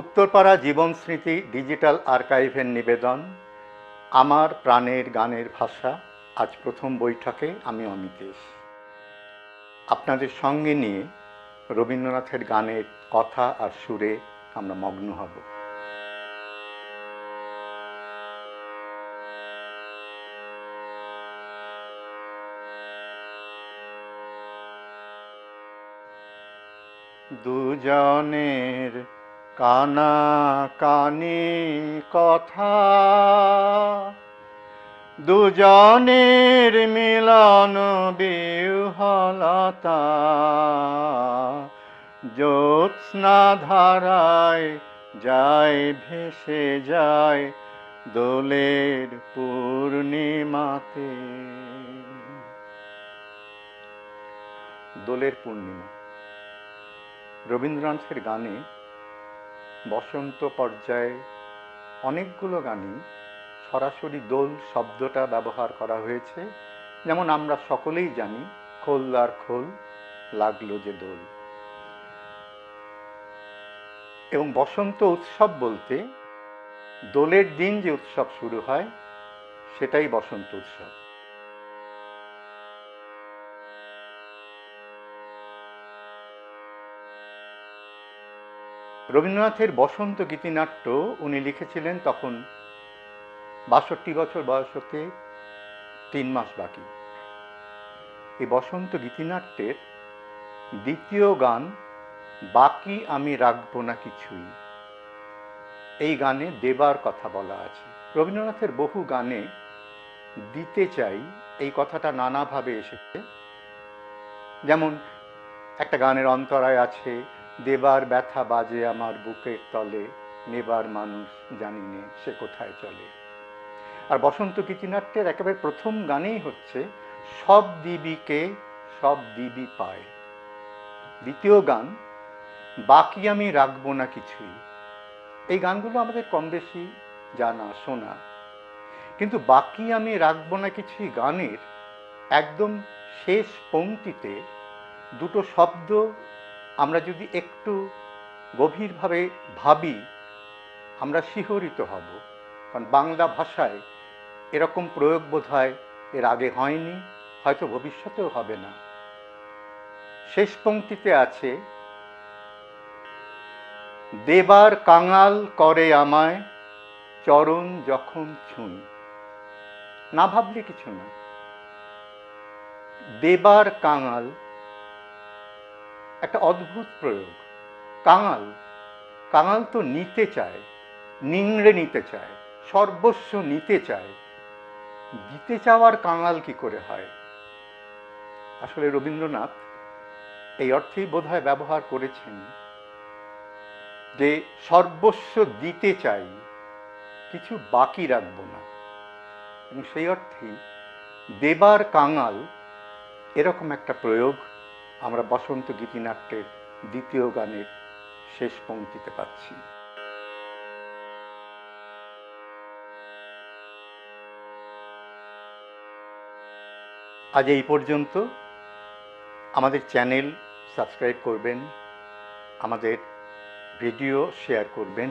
উত্তরপাড়া জীবন স্মৃতি ডিজিটাল আর্কাইভের নিবেদন, আমার প্রাণের গানের ভাষা, আজ প্রথম বৈঠকে আমি অমিতেশ। আপনাদের সঙ্গে নিয়ে রবীন্দ্রনাথের গানের কথা আর সুরে আমরা মগ্ন হব। দুজনের কানা কানি কথা। দুজনের মিলন বিহলতা। জ্যোৎস্না ধারায় যায়, ভেসে যায় দোলের পূর্ণিমাতে। দোলের পূর্ণিমা। রবীন্দ্রনাথের গানে বসন্ত পর্যায়ে অনেকগুলো গানই সরাসরি দোল শব্দটা ব্যবহার করা হয়েছে। যেমন আমরা সকলেই জানি, খোল আর খোল লাগল যে দোল। এবং বসন্ত উৎসব বলতে দোলের দিন যে উৎসব শুরু হয়, সেটাই বসন্ত উৎসব। রবীন্দ্রনাথের বসন্ত গীতিনাট্য উনি লিখেছিলেন তখন বাষট্টি বছর বয়স হতে তিন মাস বাকি। এই বসন্ত গীতিনাট্যের দ্বিতীয় গান, বাকি আমি রাখব না কিছুই এই গানে দেবার কথা বলা আছে। রবীন্দ্রনাথের বহু গানে দিতে চাই, এই কথাটা নানাভাবে এসেছে। যেমন একটা গানের অন্তরায় আছে দেবার ব্যথা বাজে আমার বুকের তলে, নেবার মানুষ জানি নে সে কোথায় চলে। আর বসন্ত গীতিনাট্যের একেবারে প্রথম গানেই হচ্ছে, সব দিবিকে সব দিবি পায়। দ্বিতীয় গান, বাকি আমি রাখব না কিছুই। এই গানগুলো আমাদের কম বেশি জানা, শোনা। কিন্তু বাকি আমি রাখব না কিছুই গানের একদম শেষ পংক্তিতে দুটো শব্দ আমরা যদি একটু গভীরভাবে ভাবি, আমরা শিহরিত হব। কারণ বাংলা ভাষায় এরকম প্রয়োগ বোধ এর আগে হয়নি, হয়তো ভবিষ্যতেও হবে না। শেষ পংক্তিতে আছে, দেবার কাঙাল করে আমায়, চরণ যখন ছুঁই। না ভাবলে কিছু না। দেবার কাঙাল একটা অদ্ভুত প্রয়োগ। কাঙাল কাঙাল তো নিতে চায়, নিংড়ে নিতে চায়, সর্বস্ব নিতে চায়। দিতে চাওয়ার কাঙাল কি করে হয়? আসলে রবীন্দ্রনাথ এই অর্থেই বোধহয় ব্যবহার করেছেন যে সর্বস্ব দিতে চাই, কিছু বাকি রাখব না। এবং সেই অর্থেই দেবার কাঙাল এরকম একটা প্রয়োগ আমরা বসন্ত গীতিনাট্যের দ্বিতীয় গানের শেষ পংক্তিতে পাচ্ছি। আজ এই পর্যন্ত। আমাদের চ্যানেল সাবস্ক্রাইব করবেন, আমাদের ভিডিও শেয়ার করবেন।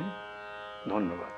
ধন্যবাদ।